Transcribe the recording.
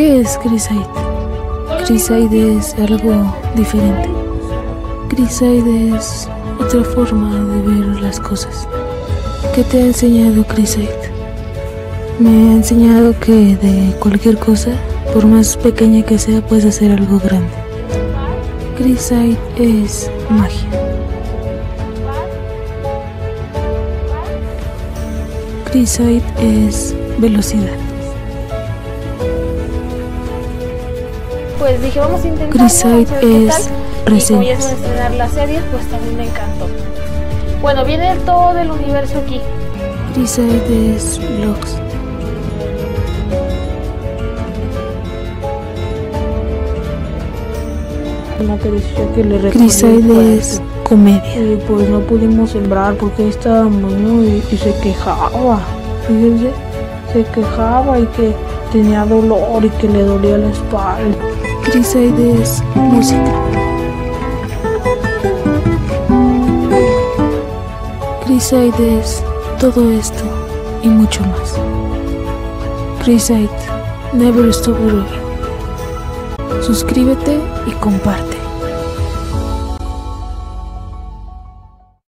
¿Qué es Crisaid? Crisaid es algo diferente. Crisaid es otra forma de ver las cosas. ¿Qué te ha enseñado Crisaid? Me ha enseñado que de cualquier cosa, por más pequeña que sea, puedes hacer algo grande. Crisaid es magia. Crisaid es velocidad. Pues dije, vamos a intentar. Qué es tal. Y como ya reseñas. a estrenar la serie, pues también me encantó. Bueno, viene todo el universo aquí. Crisaid es blogs. No que le Crisaid el es comedia. Y pues no pudimos sembrar porque ahí estábamos, ¿no? Y, y se quejaba, fíjense, se quejaba y que tenía dolor y que le dolía la espalda. Crisaid es música. Crisaid es todo esto y mucho más. Crisaid, never stop growing. Suscríbete y comparte.